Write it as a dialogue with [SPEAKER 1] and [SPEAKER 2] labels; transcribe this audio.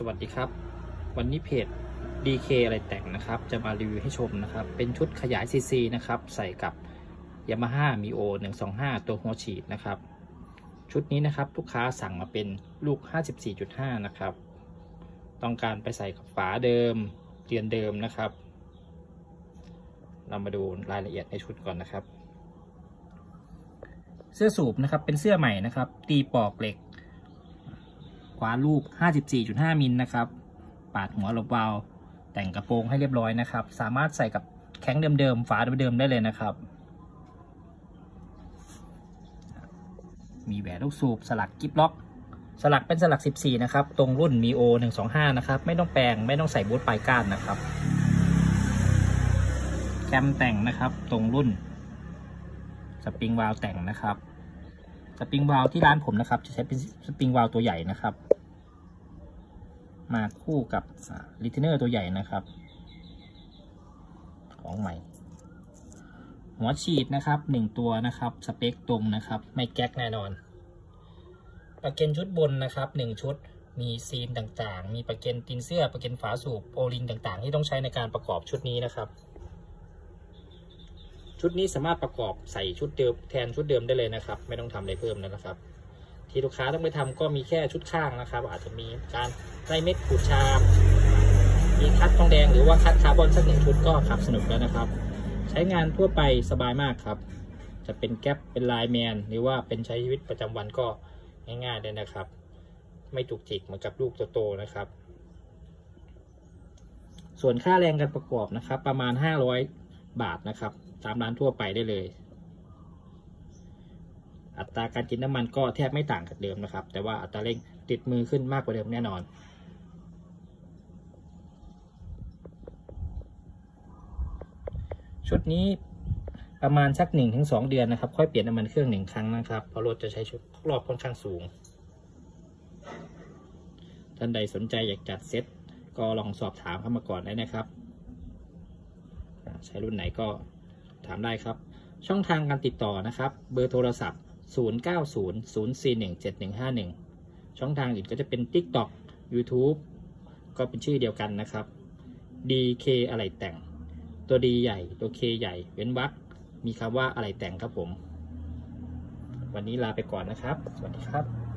[SPEAKER 1] สวัสดีครับ วันนี้เพจ DK อะไรแต่งนะครับ จะมารีวิวให้ชมนะครับ เป็นชุดขยาย CC นะครับ ใส่กับ Yamaha Mio 125 ตัวหัวฉีดนะครับ ชุดนี้นะครับลูกค้าสั่งมาเป็นลูก 54.5 นะครับ ต้องการไปใส่กับฝาเดิมเรียนเดิมนะครับ เรามาดูรายละเอียดในชุดก่อนนะครับ เสื้อสูบนะครับเป็นเสื้อใหม่นะครับ ตีปอกเหล็ก ขวาลูก54.5 มิลนะครับ ปาดหัวลบวาลแต่งกระโปรงให้เรียบร้อยนะครับ สามารถใส่กับแข้งเดิมๆ ฝาเดิมๆ ได้เลยนะครับ มีแหวนลูกสูบสลักกิฟล็อก สลักเป็นสลัก 14 นะครับ ตรงรุ่น Mio 125 นะครับ ไม่ต้องแปลง ไม่ต้องใส่บูทปลายก้านนะครับ แคมแต่งนะครับ ตรงรุ่น สปริงวาลวแต่งนะครับ สปริงวาล์วที่ร้านผมนะครับ จะใช้เป็นสปริงวาล์วตัวใหญ่นะครับ มาคู่กับลิเทเนอร์ตัวใหญ่นะครับ ของใหม่ หัวฉีดนะครับหนึ่งตัวนะครับ สเปคตรงนะครับ ไม่เก๊แน่นอนประเก็นชุดบนนะครับหนึ่งชุดมีซีลต่างๆ มีประเก็นตีนเสื้อประเก็นฝาสูบ O-ring ต่างๆ ที่ต้องใช้ในการประกอบชุดนี้นะครับ ชุดนี้สามารถประกอบใส่ชุดเดิมแทนชุดเดิมได้เลยนะครับ ไม่ต้องทำอะไรเพิ่มแล้วนะครับ ที่ลูกค้าต้องไปทำก็มีแค่ชุดข้างนะครับ อาจจะมีการไล่เม็ดขูดชามมีคัดทองแดงหรือว่าคัดคาร์บอนสักหนึ่งชุดก็ขับสนุกแล้วนะครับ ใช้งานทั่วไปสบายมากครับ จะเป็นแก๊ปเป็นไลน์แมนหรือว่าเป็นใช้ชีวิตประจำวันก็ง่ายๆเลยนะครับ ไม่จุกจิกเหมือนกับลูกโตๆนะครับ ส่วนค่าแรงการประกอบนะครับ ประมาณ 500 บาทนะครับ ตามร้านทั่วไปได้เลย อัตราการกินน้ำมันก็แทบไม่ต่างกับเดิมนะครับ แต่ว่าอัตราเร่งติดมือขึ้นมากกว่าเดิมแน่นอนชุดนี้ประมาณสักหนึ่งถึงสองเดือนนะครับ ค่อยเปลี่ยนน้ำมันเครื่องหนึ่งครั้งนะครับ เพราะรถจะใช้ชุดรอบค่อนข้างสูง ท่านใดสนใจอยากจัดเซ็ตก็ลองสอบถามเข้ามาก่อนได้นะครับ ใช้รุ่นไหนก็ถามได้ครับ ช่องทางการติดต่อนะครับ เบอร์โทรศัพท์ 0900417151 ช่องทางอื่นก็จะเป็น TikTok YouTube ก็เป็นชื่อเดียวกันนะครับ DK อะไรแต่ง ตัวดีใหญ่ ตัวเคใหญ่ เว้นวรรคมีคำว่าอะไรแต่งครับผม วันนี้ลาไปก่อนนะครับ สวัสดีครับ